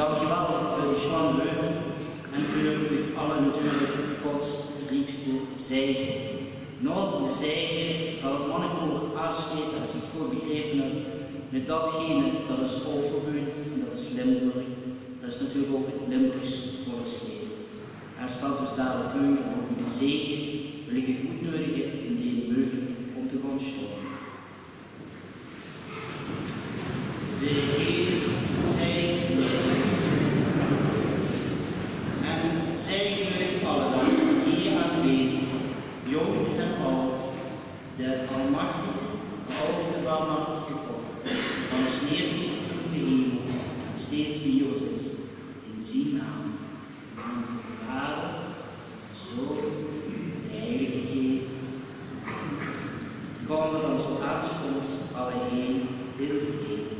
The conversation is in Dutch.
Dankjewel voor de Sean Beurt en voor alle natuurlijk Gods zegen. Na de zegen zal het mannenkoor afsluiten, als ik het goed begrepen heb, met datgene dat is overbuurt en dat is Limburg. Dat is natuurlijk ook het Limburgs volkslied. Er staat dus dadelijk leuk en ook de zegen wil ik je goed nodigen indien mogelijk om te gaan staan. Almachtige, en barmhartige God, van ons neerkijkt de hemel en steeds bij ons is, in zijn naam. In de naam van de Vader, Zoon, de Heilige Geest. Gaan we dan zo aanstonds alle heen, heel vergeten.